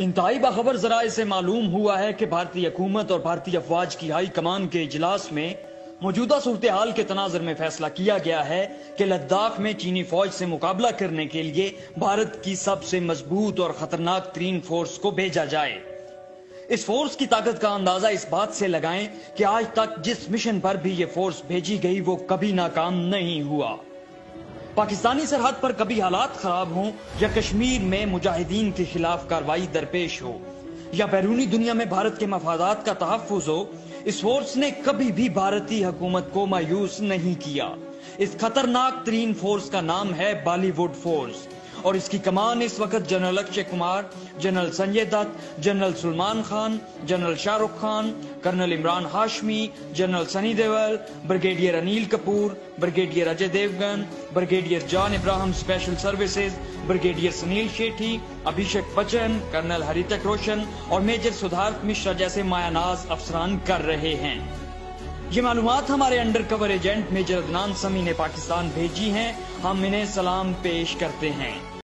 इंतहाई बाखबर जराये से मालूम हुआ है कि भारतीय हुकूमत और भारतीय अफवाज की हाई कमान के इजलास में मौजूदा सूरत हाल के तनाजर में फैसला किया गया है कि लद्दाख में चीनी फौज से मुकाबला करने के लिए भारत की सबसे मज़बूत और खतरनाक तरीन फोर्स को भेजा जाए। इस फोर्स की ताकत का अंदाज़ा इस बात से लगाएँ कि आज तक जिस मिशन पर भी ये फोर्स भेजी गई वो कभी नाकाम नहीं हुआ। पाकिस्तानी सरहद पर कभी हालात खराब हों या कश्मीर में मुजाहिदीन के खिलाफ कार्रवाई दरपेश हो, या बैरूनी दुनिया में भारत के मफादात का तहफ़ हो, इस फोर्स ने कभी भी भारतीय हुकूमत को मायूस नहीं किया। इस खतरनाक तरीन फोर्स का नाम है बॉलीवुड फोर्स। और इसकी कमान इस वक्त general Akshay Kumar, general Sanjay Dutt, general Salman Khan, general Shahrukh Khan, colonel Imran Hashmi, general Sunny Deol, brigadier Anil Kapoor, brigadier Ajay Devgan, brigadier John Ibrahim special services, brigadier Sunil Shetty Abhishek Bachchan, colonel Hrithik Roshan और major सुधार्थ Mishra जैसे मायानाज अफसरान कर रहे हैं। ये मालूम हमारे undercover agent major Adnan Sami ने पाकिस्तान भेजी हैं। हम इन्हें सलाम पेश करते हैं।